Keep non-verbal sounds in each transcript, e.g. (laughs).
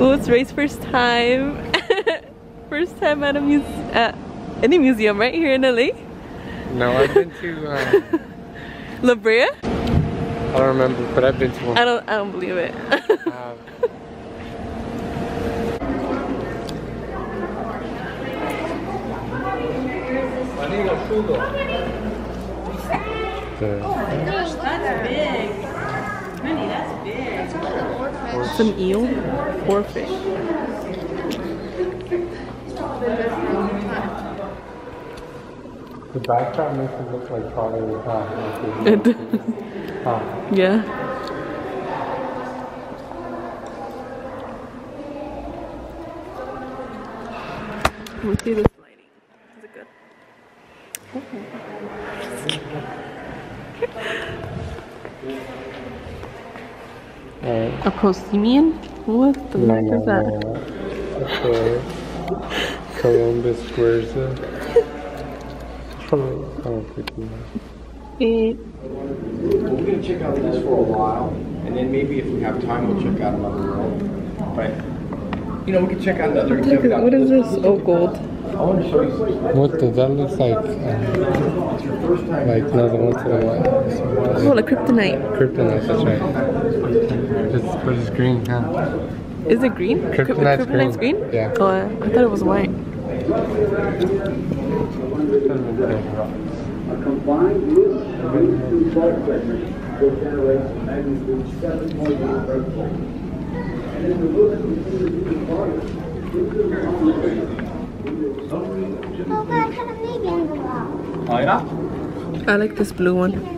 Oh, it's Ray's first time. (laughs) first time at a muse at any museum right here in LA. No, I've been to uh, (laughs) La Brea? I don't remember, but I've been to one. I don't I don't believe it. Uh, (laughs) the, Gosh, that's big. Minnie, that's big. Some eel or fish. the backdrop makes it look like Charlie was talking. It does. Huh. Yeah. Let me see this lighting. Is it good? Alright. A prosimian? What the No, heck no, is that? no, no. That's uh, Columbus squares there. Probably, I don't think know. Eh, We're gonna check out this for a while, and then maybe if we have time, we'll check out another world. But, you know, we can check out another. Look at, what is this? Oh, gold. I wanna show you. What does that look like, um, It's your first time. like, no, the one to the left. Oh, like kryptonite. Kryptonite, that's right. It's, but it's green, huh? Is it green? Kryp- Kryptonite's Kryptonite's green. green? Yeah. Oh, I, I thought it was white. A combined loop of these two will generate a magnitude 7.8 earthquake. And if the loop continues even farther, this Oh, God, kann nicht gehen gebrauchen. Oh, ja? I like this blue one.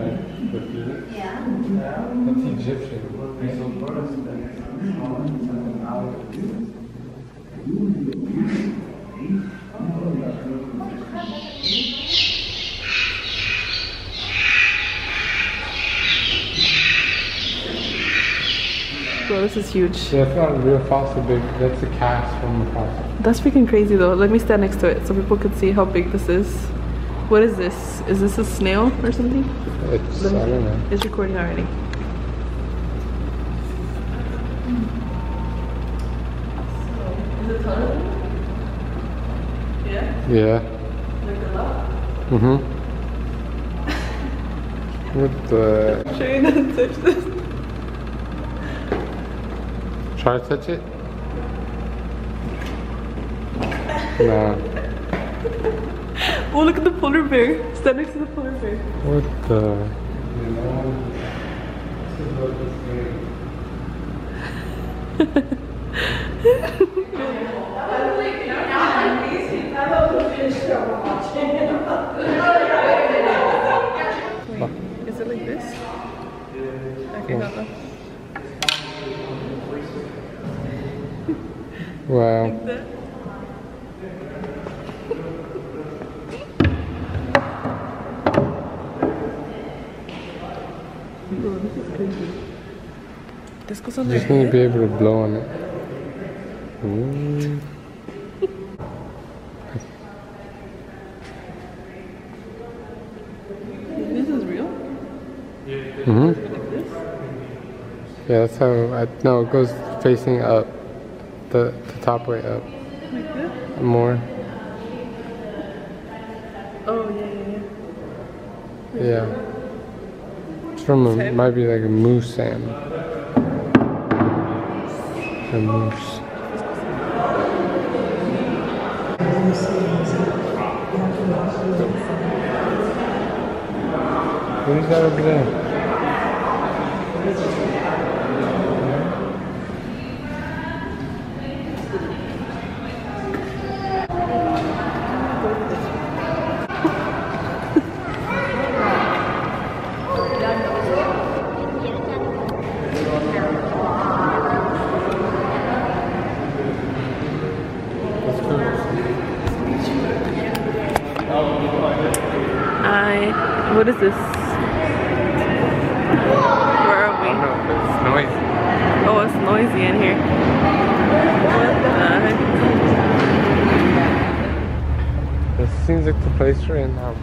cats? That's Egyptian. Bro, this is huge. Yeah, it's not a real fossil, big. That's a cast from a fossil. That's freaking crazy though. Let me stand next to it so people can see how big this is. What is this? Is this a snail or something? It's, I don't know. It's recording already. Is it Yeah. Yeah. Mm-hmm. What the? Sure you don't touch this. Try to touch it? No. Oh, look at the polar bear. Stand next to the polar bear. What the? Is it like this? Okay, on. Wow. That. This is crazy. This goes on You just need to be able to blow on it. Ooh. This is real? Mm-hmm. Like this? Yeah, that's how. I, no, it goes facing up. The, the top way up. Like this? More. Oh, yeah, yeah, yeah. Yeah. It's from a, Same. might be like a moose salmon. A moose. What is that over there? What is this? Where are we? but it's noisy. Oh, it's noisy in here. What the heck? This seems like the place we're in now.